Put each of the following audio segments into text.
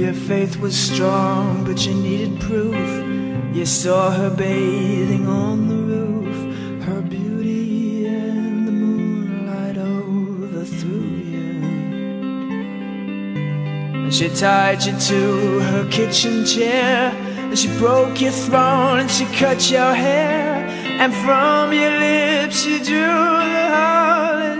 your faith was strong, but you needed proof. You saw her bathing on the roof, her beauty and the moonlight overthrew you. And she tied you to her kitchen chair, and she broke your throne, and she cut your hair, and from your lips she drew the hallelujah.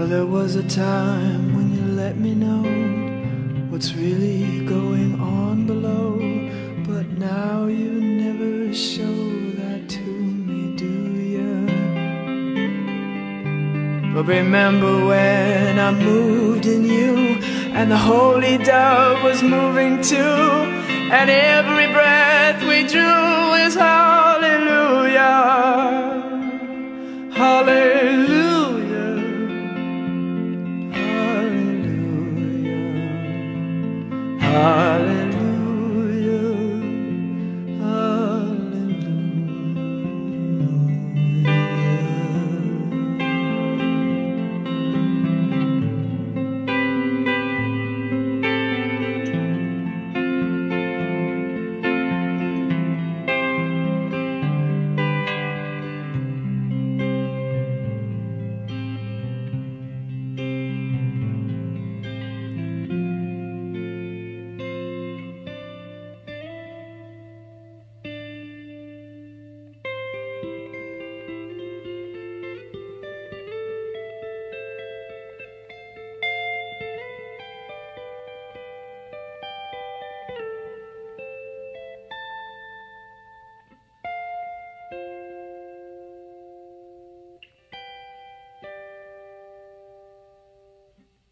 Well, there was a time when you let me know what's really going on below, but now you never show that to me, do you? But remember when I moved in you, and the holy dove was moving too, and every breath we drew is hallelujah, hallelujah,